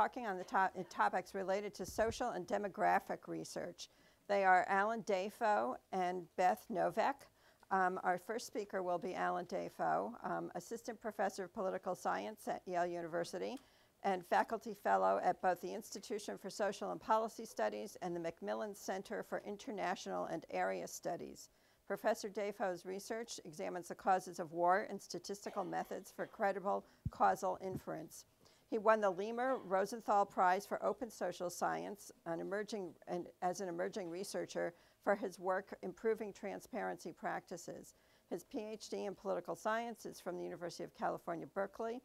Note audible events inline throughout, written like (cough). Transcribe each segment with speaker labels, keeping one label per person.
Speaker 1: talking on the to topics related to social and demographic research. They are Allan Dafoe and Beth Noveck. Um, our first speaker will be Allan Dafoe, um, Assistant Professor of Political Science at Yale University and Faculty Fellow at both the Institution for Social and Policy Studies and the Macmillan Center for International and Area Studies. Professor Dafoe's research examines the causes of war and statistical methods for credible causal inference. He won the Leamer Rosenthal Prize for Open Social Science an emerging, and, as an emerging researcher for his work improving transparency practices. His PhD in political science is from the University of California, Berkeley,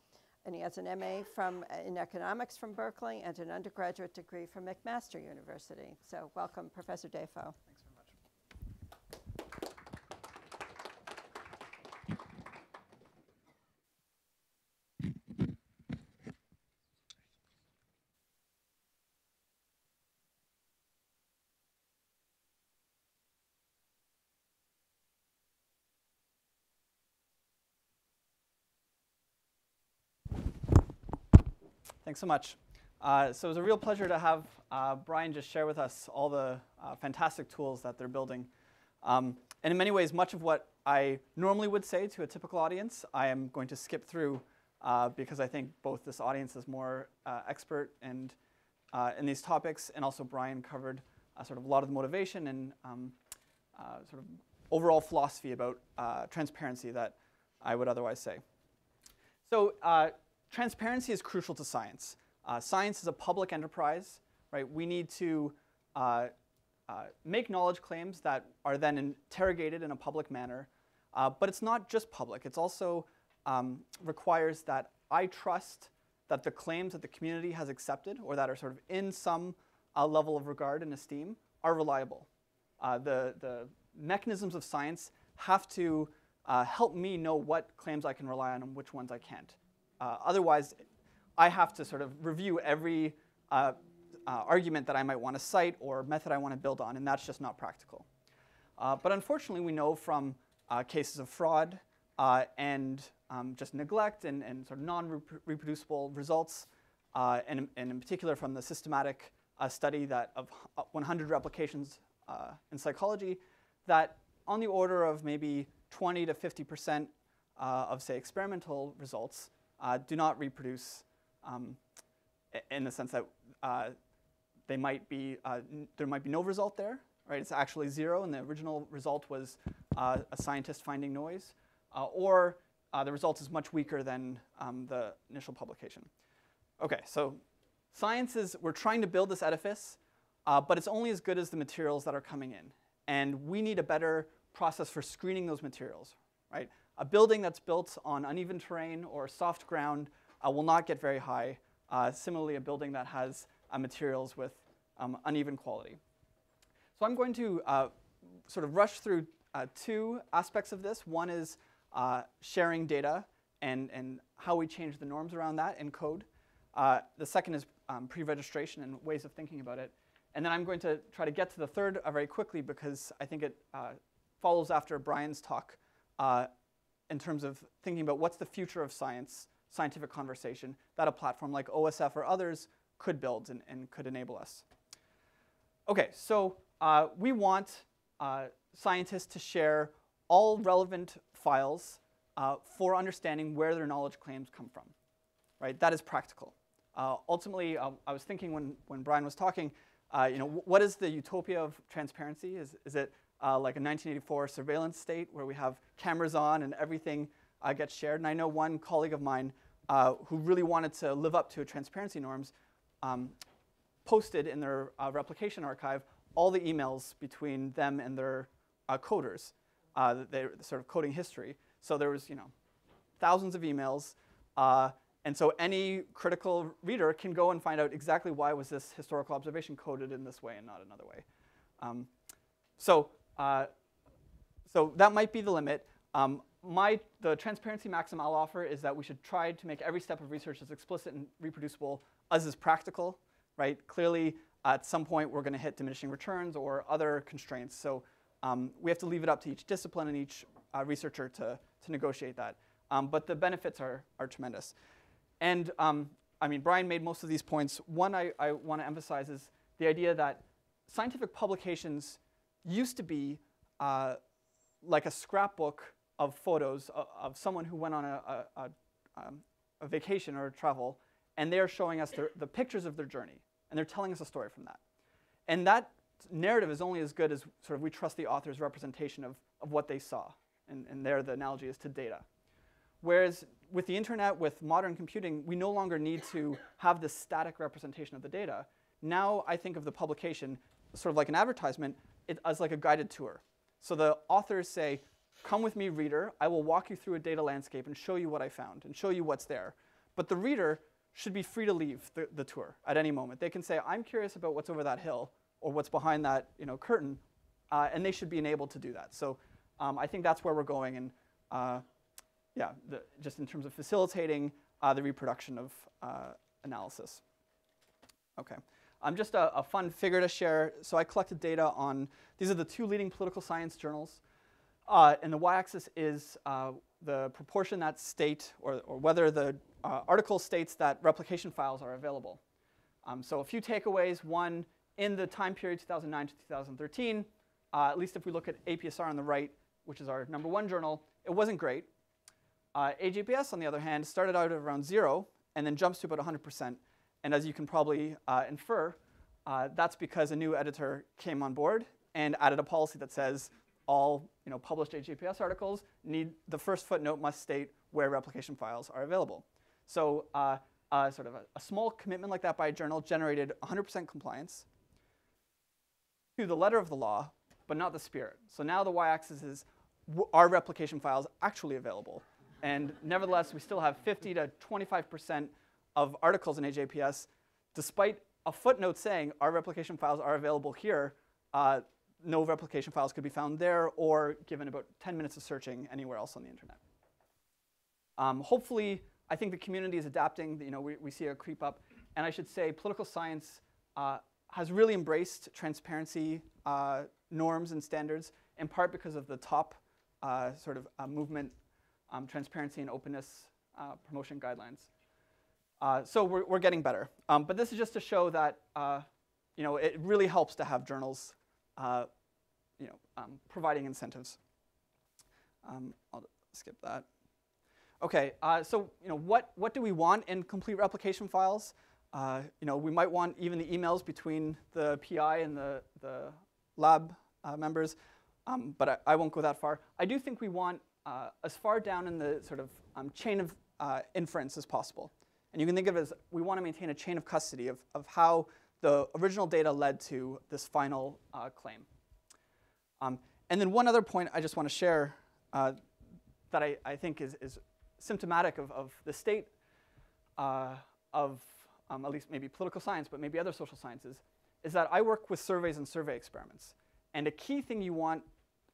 Speaker 1: and he has an MA from, in economics from Berkeley and an undergraduate degree from McMaster University. So welcome, Professor Dafoe.
Speaker 2: Thanks so much. Uh, so it was a real pleasure to have uh, Brian just share with us all the uh, fantastic tools that they're building. Um, and in many ways, much of what I normally would say to a typical audience, I am going to skip through uh, because I think both this audience is more uh, expert and uh, in these topics, and also Brian covered sort of a lot of the motivation and um, sort of overall philosophy about transparency that I would otherwise say. So transparency is crucial to science. Uh, science is a public enterprise, right? We need to uh, uh, make knowledge claims that are then interrogated in a public manner. Uh, but it's not just public. It also um, requires that I trust that the claims that the community has accepted or that are sort of in some uh, level of regard and esteem are reliable. Uh, the, the mechanisms of science have to help me know what claims I can rely on and which ones I can't. Uh, otherwise, I have to sort of review every uh, uh, argument that I might want to cite or method I want to build on, and that's just not practical. Uh, but unfortunately, we know from uh, cases of fraud uh, and um, just neglect and, and sort of non-reproducible results, and, and, in particular from the systematic study that of 100 replications in psychology, that on the order of maybe 20 to 50 percent of, say, experimental results uh, do not reproduce um, in the sense that uh, they might be, uh, there might be no result there, right? It's actually zero, and the original result was uh, a scientist finding noise, uh, or the result is much weaker than um, the initial publication. Okay, so science is, we're trying to build this edifice, but it's only as good as the materials that are coming in. And we need a better process for screening those materials, right? A building that's built on uneven terrain or soft ground uh, will not get very high. Uh, similarly, a building that has uh, materials with um, uneven quality. So I'm going to uh, sort of rush through uh, two aspects of this. One is uh, sharing data and, and how we change the norms around that in code. the second is um, pre-registration and ways of thinking about it. And then I'm going to try to get to the third very quickly because I think it follows after Brian's talk uh, in terms of thinking about what's the future of science, scientific conversation, that a platform like OSF or others could build and, and could enable us. Okay, so uh, we want uh, scientists to share all relevant files uh, for understanding where their knowledge claims come from, right? That is practical. Uh, ultimately, uh, I was thinking when, when Brian was talking, uh, you know, what is the utopia of transparency? Is, is it uh, like a 1984 surveillance state where we have cameras on and everything uh, gets shared. And I know one colleague of mine uh, who really wanted to live up to transparency norms um, posted in their uh, replication archive all the emails between them and their coders, their sort of coding history. So there was, you know, thousands of emails. and so any critical reader can go and find out exactly why was this historical observation coded in this way and not another way. Um, so uh, so that might be the limit. Um, my, the transparency maxim I'll offer is that we should try to make every step of research as explicit and reproducible as is practical, right? Clearly, at some point, we're going to hit diminishing returns or other constraints. So um, we have to leave it up to each discipline and each uh, researcher to, to negotiate that. Um, but the benefits are, are tremendous. And um, I mean, Brian made most of these points. One I, I want to emphasize is the idea that scientific publications used to be uh, like a scrapbook of photos of, of someone who went on a, a, a, um, a, vacation or a travel, and they're showing us their, the pictures of their journey, and they're telling us a story from that. And that narrative is only as good as sort of we trust the author's representation of, of what they saw. And, and there the analogy is to data. Whereas with the internet, with modern computing, we no longer need to have this static representation of the data. Now I think of the publication sort of like an advertisement it, as like a guided tour. So the authors say, come with me, reader. I will walk you through a data landscape and show you what I found and show you what's there. But the reader should be free to leave the, the tour at any moment. They can say, I'm curious about what's over that hill or what's behind that you know, curtain, uh, and they should be enabled to do that. So um, I think that's where we're going. And uh, yeah, the, just in terms of facilitating uh, the reproduction of uh, analysis. Okay. Um, just a, a, fun figure to share. So I collected data on, these are the two leading political science journals. Uh, and the y-axis is uh, the proportion that state, or, or whether the uh, article states that replication files are available. Um, so a few takeaways. One, in the time period 2009 to 2013, uh, at least if we look at APSR on the right, which is our number one journal, it wasn't great. Uh, AJPS, on the other hand, started out at around zero and then jumps to about 100%. And as you can probably uh, infer, uh, that's because a new editor came on board and added a policy that says all you know, published AJPS articles need the first footnote must state where replication files are available. So uh, uh, sort of a, a, small commitment like that by a journal generated 100% compliance to the letter of the law, but not the spirit. So now the y-axis is are replication files actually available? And nevertheless, we still have 50 to 25% of articles in AJPS, despite a footnote saying our replication files are available here, uh, no replication files could be found there or given about 10 minutes of searching anywhere else on the internet. Um, hopefully, I think the community is adapting. You know, we, we see a creep up. And I should say political science uh, has really embraced transparency uh, norms and standards, in part because of the top uh, sort of uh, movement um, transparency and openness uh, promotion guidelines. Uh, so we're, we're getting better. Um, but this is just to show that uh, you know, it really helps to have journals uh, you know, um, providing incentives. Um, I'll skip that. Okay, uh, so you know, what, what do we want in complete replication files? Uh, you know, we might want even the emails between the PI and the, the lab members, um, but I, I won't go that far. I do think we want as far down in the sort of um, chain of inference as possible. And you can think of it as we want to maintain a chain of custody of, of how the original data led to this final uh, claim. Um, and then one other point I just want to share uh, that I, I, think is, is symptomatic of, of, the state uh, of um, at least maybe political science, but maybe other social sciences, is that I work with surveys and survey experiments. And a key thing you want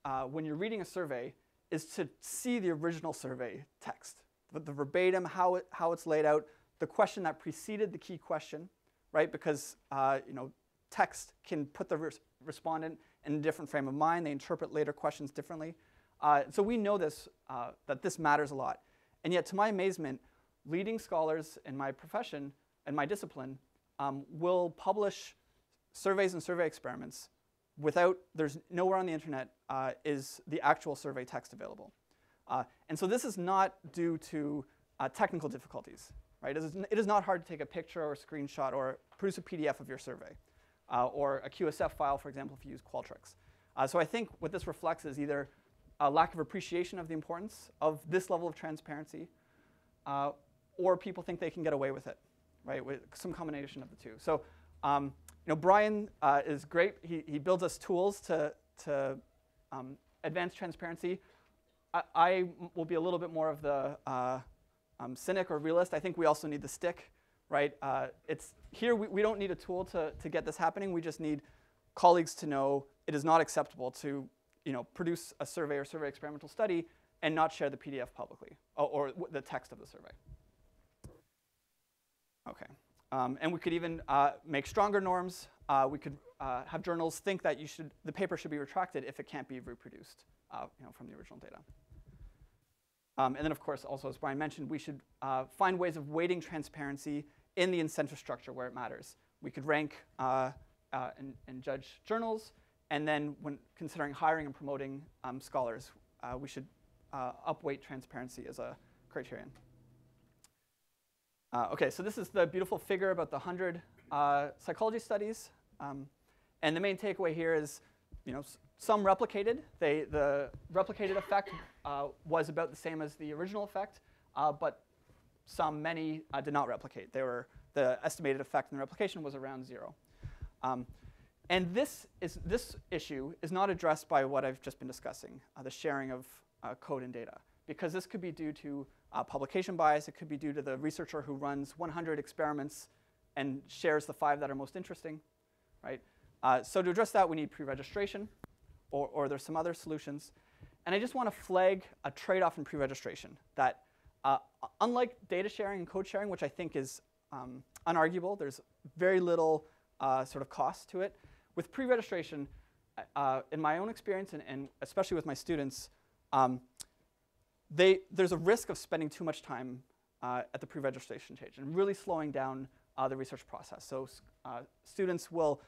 Speaker 2: uh, when you're reading a survey is to see the original survey text, the, the verbatim, how, it, how it's laid out, the question that preceded the key question, right? Because uh, you know, text can put the res respondent in a different frame of mind. They interpret later questions differently. Uh, so we know this, uh, that this matters a lot. And yet, to my amazement, leading scholars in my profession and my discipline um, will publish surveys and survey experiments without, there's nowhere on the internet uh, is the actual survey text available. Uh, and so this is not due to uh, technical difficulties, right? It is, it is, not hard to take a picture or a screenshot or produce a PDF of your survey uh, or a QSF file, for example, if you use Qualtrics. Uh, so I think what this reflects is either a lack of appreciation of the importance of this level of transparency uh, or people think they can get away with it, right? With some combination of the two. So um, you know, Brian uh, is great. He, he builds us tools to, to um, advance transparency. I, I, will be a little bit more of the uh, um, cynic or realist. I think we also need the stick, right? Uh, it's here we, we don't need a tool to, to get this happening. We just need colleagues to know it is not acceptable to you know, produce a survey or survey experimental study and not share the PDF publicly or, or the text of the survey. Okay. Um, and we could even uh, make stronger norms. Uh, we could uh, have journals think that you should, the paper should be retracted if it can't be reproduced uh, you know, from the original data. Um, and then, of course, also, as Brian mentioned, we should uh, find ways of weighting transparency in the incentive structure where it matters. We could rank uh, uh, and, and, judge journals, and then when considering hiring and promoting um, scholars, uh, we should uh, upweight transparency as a criterion. Uh, okay, so this is the beautiful figure about the 100 uh, psychology studies. Um, and the main takeaway here is, you know, some replicated. They, the replicated effect uh, was about the same as the original effect, uh, but some, many, uh, did not replicate. They were, the estimated effect in the replication was around zero. Um, and this, is, this issue is not addressed by what I've just been discussing, uh, the sharing of code and data, because this could be due to uh, publication bias. It could be due to the researcher who runs 100 experiments and shares the five that are most interesting, right? Uh, so to address that, we need pre-registration, or, or there's some other solutions. And I just want to flag a trade-off in pre-registration that, uh, unlike data sharing and code sharing, which I think is um, unarguable, there's very little uh, sort of cost to it. With pre-registration, uh, in my own experience, and, and, especially with my students, um, they, there's a risk of spending too much time uh, at the pre-registration stage and really slowing down uh, the research process. So uh, students will,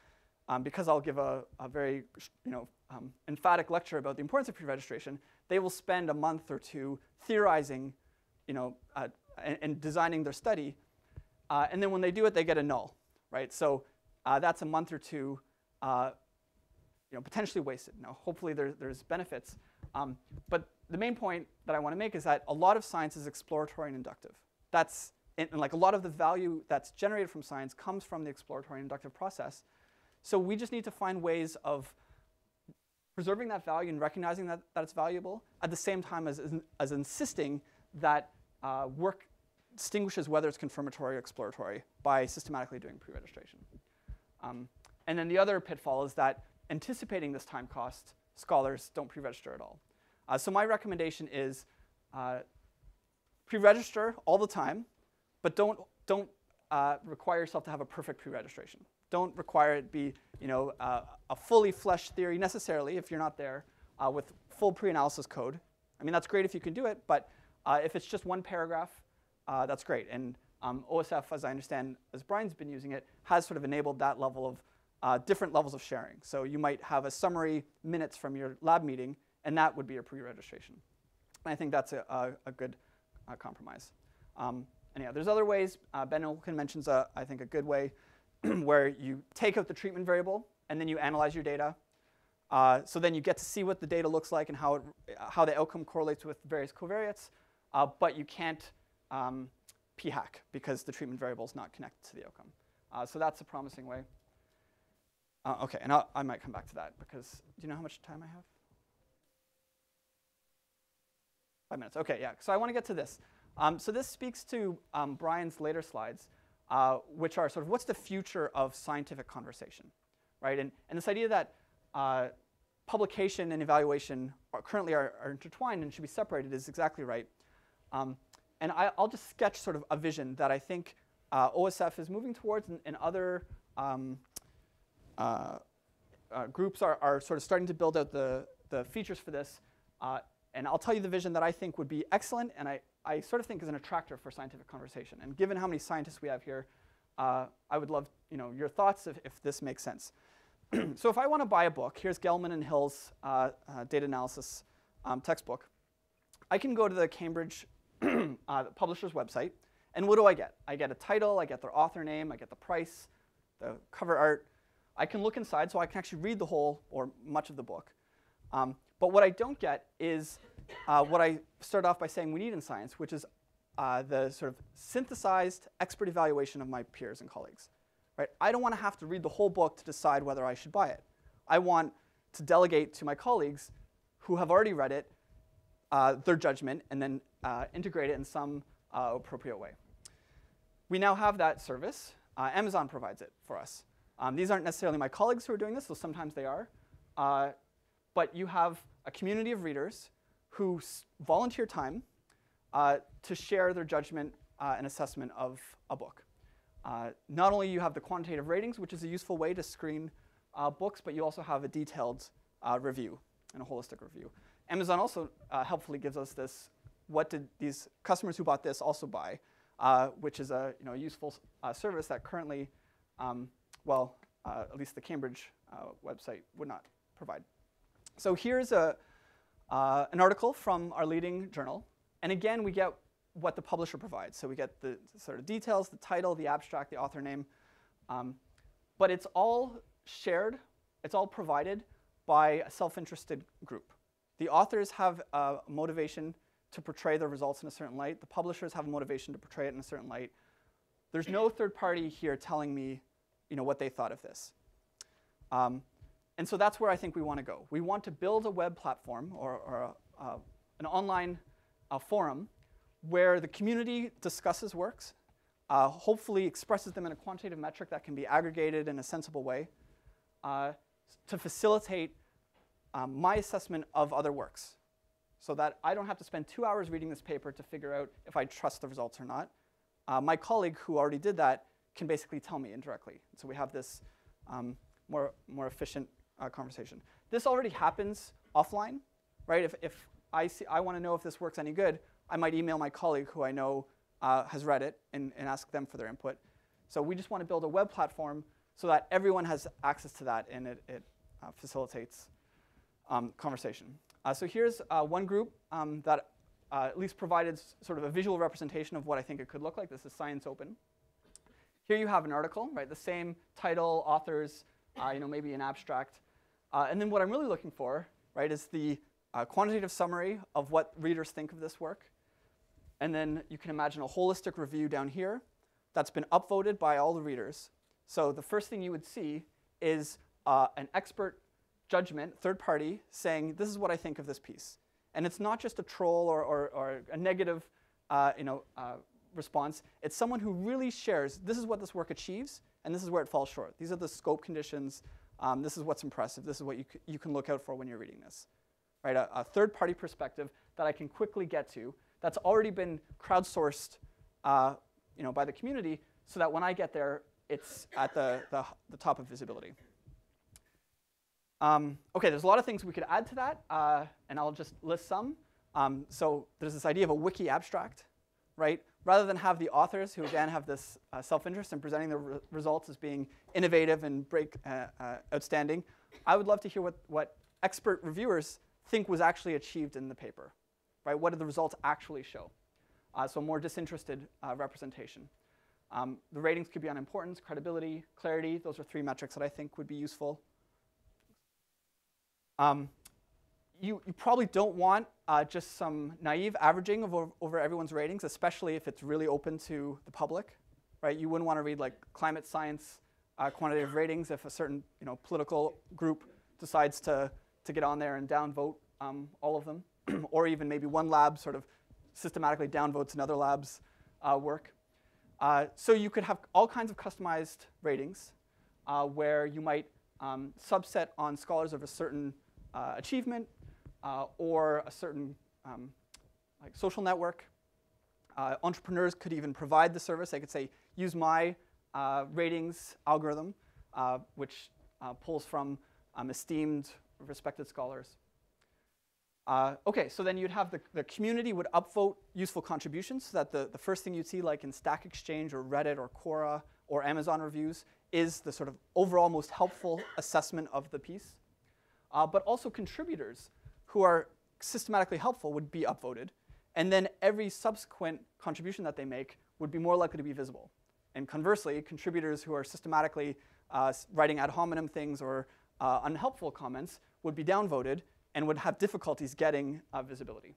Speaker 2: um, because I'll give a, a very you know, um, emphatic lecture about the importance of pre-registration, they will spend a month or two theorizing you know, uh, and, and, designing their study. Uh, and then when they do it, they get a null, right? So uh, that's a month or two you know, potentially wasted. Now, hopefully there, there's benefits. Um, but the main point that I want to make is that a lot of science is exploratory and inductive. That's and, and like a lot of the value that's generated from science comes from the exploratory and inductive process. So we just need to find ways of preserving that value and recognizing that, that it's valuable at the same time as, as, insisting that uh, work distinguishes whether it's confirmatory or exploratory by systematically doing pre-registration. Um, and then the other pitfall is that anticipating this time cost, scholars don't pre-register at all. Uh, so my recommendation is uh, pre-register all the time, but don't, don't uh, require yourself to have a perfect pre-registration. Don't require it be you know, uh, a fully fleshed theory necessarily if you're not there uh, with full pre-analysis code. I mean, that's great if you can do it, but uh, if it's just one paragraph, that's great. And um, OSF, as I understand, as Brian's been using it, has sort of enabled that level of uh, different levels of sharing. So you might have a summary minutes from your lab meeting, and that would be your pre-registration. And I think that's a, a, a good uh, compromise. Um, and yeah, there's other ways. Uh, Ben Olken mentions, a, I think, a good way (clears throat) where you take out the treatment variable, and then you analyze your data. Uh, so then you get to see what the data looks like and how, it, how the outcome correlates with various covariates, uh, but you can't um, p-hack because the treatment variable is not connected to the outcome. Uh, so that's a promising way. Uh, okay, and I'll, i might come back to that because do you know how much time I have? Five minutes. Okay, yeah. So I want to get to this. Um, so this speaks to um, Brian's later slides, uh, which are sort of what's the future of scientific conversation, right? And, and this idea that uh, publication and evaluation are currently are, are, intertwined and should be separated is exactly right. Um, and I, will just sketch sort of a vision that I think uh, OSF is moving towards and, and other um, uh, uh, groups are, are sort of starting to build out the, the features for this. And I'll tell you the vision that I think would be excellent and I, I sort of think is an attractor for scientific conversation. And given how many scientists we have here, uh, I would love you know, your thoughts if, if this makes sense. (clears throat) so if I want to buy a book, here's Gelman and Hill's uh, uh, data analysis um, textbook. I can go to the Cambridge (clears throat) publisher's website, and what do I get? I get a title, I get their author name, I get the price, the cover art, I can look inside so I can actually read the whole or much of the book. Um, but what I don't get is uh, what I started off by saying we need in science, which is uh, the sort of synthesized expert evaluation of my peers and colleagues. Right? I don't want to have to read the whole book to decide whether I should buy it. I want to delegate to my colleagues who have already read it uh, their judgment and then uh, integrate it in some uh, appropriate way. We now have that service. Uh, Amazon provides it for us. Um, these aren't necessarily my colleagues who are doing this, though sometimes they are. But you have a community of readers who volunteer time uh, to share their judgment uh, and assessment of a book. Uh, not only you have the quantitative ratings, which is a useful way to screen uh, books, but you also have a detailed uh, review and a holistic review. Amazon also helpfully gives us this, what did these customers who bought this also buy? uh, which is a you know, useful uh, service that currently, um, well, uh, at least the Cambridge uh, website would not provide. So here's a, uh, an article from our leading journal. And again, we get what the publisher provides. So we get the sort of details, the title, the abstract, the author name. Um, but it's all shared, it's all provided by a self-interested group. The authors have a motivation to portray their results in a certain light. The publishers have a motivation to portray it in a certain light. There's no third party here telling me you know, what they thought of this. Um, and so that's where I think we want to go. We want to build a web platform or, or a, uh, an online uh, forum where the community discusses works, uh, hopefully expresses them in a quantitative metric that can be aggregated in a sensible way uh, to facilitate um, my assessment of other works so that I don't have to spend two hours reading this paper to figure out if I trust the results or not. Uh, my colleague who already did that can basically tell me indirectly. So we have this um, more, more efficient uh, conversation. This already happens offline, right? If, if I, see, I want to know if this works any good, I might email my colleague who I know uh, has read it and, and ask them for their input. So we just want to build a web platform so that everyone has access to that and it, it uh, facilitates um, conversation. Uh, so here's uh, one group um, that uh, at least provided sort of a visual representation of what I think it could look like. This is Science Open. Here you have an article, right? The same title, authors, uh, you know, maybe an abstract. Uh, and then what I'm really looking for, right, is the uh, quantitative summary of what readers think of this work. And then you can imagine a holistic review down here that's been upvoted by all the readers. So the first thing you would see is uh, an expert judgment, third party, saying, this is what I think of this piece. And it's not just a troll or, or, or a negative uh, you know, uh, response. It's someone who really shares, this is what this work achieves, and this is where it falls short. These are the scope conditions. Um, this is what's impressive. This is what you, you can look out for when you're reading this. Right, a, a third-party perspective that I can quickly get to that's already been crowdsourced uh, you know, by the community so that when I get there, it's at the, the, the top of visibility. Um, okay, there's a lot of things we could add to that, uh, and I'll just list some. Um, so there's this idea of a wiki abstract, right? Rather than have the authors, who again have this uh, self-interest in presenting the re results as being innovative and break uh, uh, outstanding, I would love to hear what, what expert reviewers think was actually achieved in the paper, right? What did the results actually show? Uh, so more disinterested uh, representation. Um, the ratings could be on importance, credibility, clarity. Those are three metrics that I think would be useful. Um, you, you probably don't want uh, just some naive averaging of over, everyone's ratings, especially if it's really open to the public, right? You wouldn't want to read like climate science uh, quantitative ratings if a certain you know, political group decides to, to get on there and downvote um, all of them, (clears throat) or even maybe one lab sort of systematically downvotes another lab's uh, work. Uh, so you could have all kinds of customized ratings uh, where you might um, subset on scholars of a certain uh, achievement uh, or a certain um, like social network. Uh, entrepreneurs could even provide the service. They could say, use my uh, ratings algorithm, uh, which uh, pulls from um, esteemed, respected scholars. Uh, okay, so then you'd have the, the community would upvote useful contributions so that the, the first thing you'd see like in Stack Exchange or Reddit or Quora or Amazon reviews is the sort of overall most helpful assessment of the piece. But also contributors who are systematically helpful would be upvoted. And then every subsequent contribution that they make would be more likely to be visible. And conversely, contributors who are systematically uh, writing ad hominem things or uh, unhelpful comments would be downvoted and would have difficulties getting uh, visibility.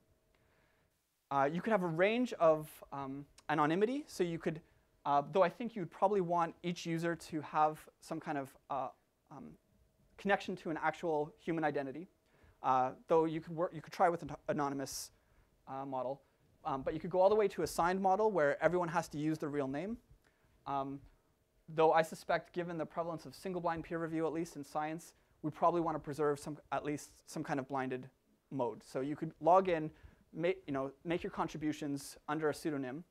Speaker 2: Uh, you could have a range of um, anonymity. So you could, uh, though I think you'd probably want each user to have some kind of uh, um, connection to an actual human identity. Uh, though you could, work, you could try with an anonymous uh, model. Um, but you could go all the way to a signed model where everyone has to use their real name. Um, though I suspect, given the prevalence of single-blind peer review, at least in science, we probably want to preserve some, at least some kind of blinded mode. So you could log in, make, you know, make your contributions under a pseudonym,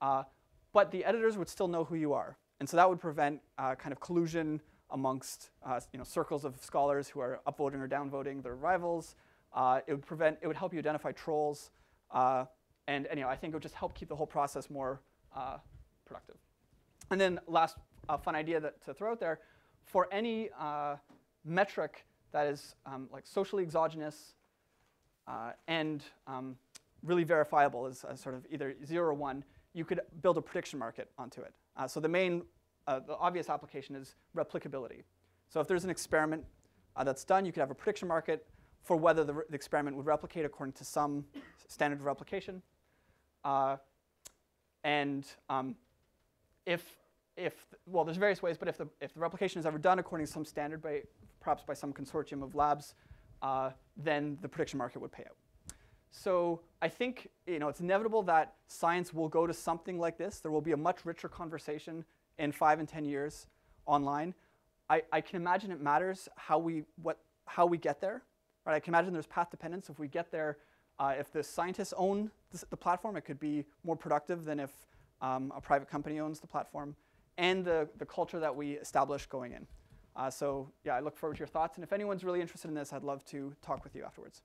Speaker 2: uh, but the editors would still know who you are. And so that would prevent uh, kind of collusion amongst uh, you know, circles of scholars who are upvoting or downvoting their rivals. Uh, it would prevent, it would help you identify trolls. Uh, and anyhow, I think it would just help keep the whole process more uh, productive. And then last uh, fun idea that, to throw out there, for any uh, metric that is um, like socially exogenous and um, really verifiable as, as, sort of either zero or one, you could build a prediction market onto it. Uh, so the main, uh, the obvious application is replicability. So if there's an experiment uh, that's done, you could have a prediction market for whether the, the experiment would replicate according to some standard of replication. Uh, and um, if, if, well, there's various ways, but if the, if the replication is ever done according to some standard, by, perhaps by some consortium of labs, uh, then the prediction market would pay out. So I think you know, it's inevitable that science will go to something like this. There will be a much richer conversation in five and 10 years online. I, I can imagine it matters how we, what, how we get there. Right? I can imagine there's path dependence. If we get there, uh, if the scientists own this, the platform, it could be more productive than if um, a private company owns the platform, and the, the culture that we establish going in. Uh, so yeah, I look forward to your thoughts. And if anyone's really interested in this, I'd love to talk with you afterwards.